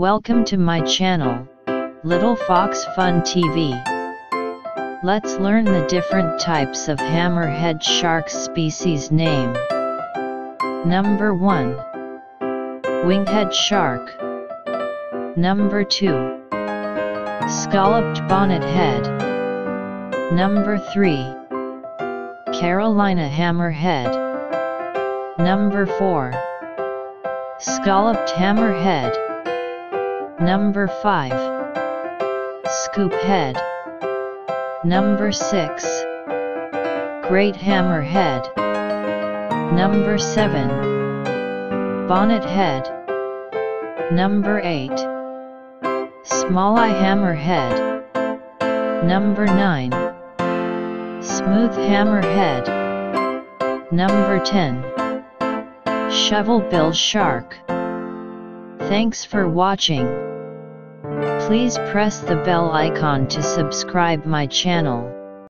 Welcome to my channel, Little Fox Fun TV. Let's learn the different types of hammerhead shark species name. Number 1. Winghead shark. Number 2. Scalloped bonnet head. Number 3. Carolina hammerhead. Number 4. Scalloped hammerhead. Number 5. Scoop head. Number 6. Great hammerhead. Number 7. Bonnet head. Number 8. Small eye hammerhead. Number 9. Smooth hammerhead. Number 10. Shovelbill shark. Thanks for watching. Please press the bell icon to subscribe my channel.